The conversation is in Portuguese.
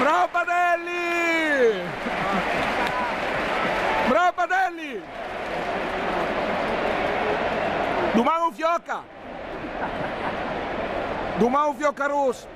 Prova dele! Prova dele! Do un fioca! Do un fioca Russo!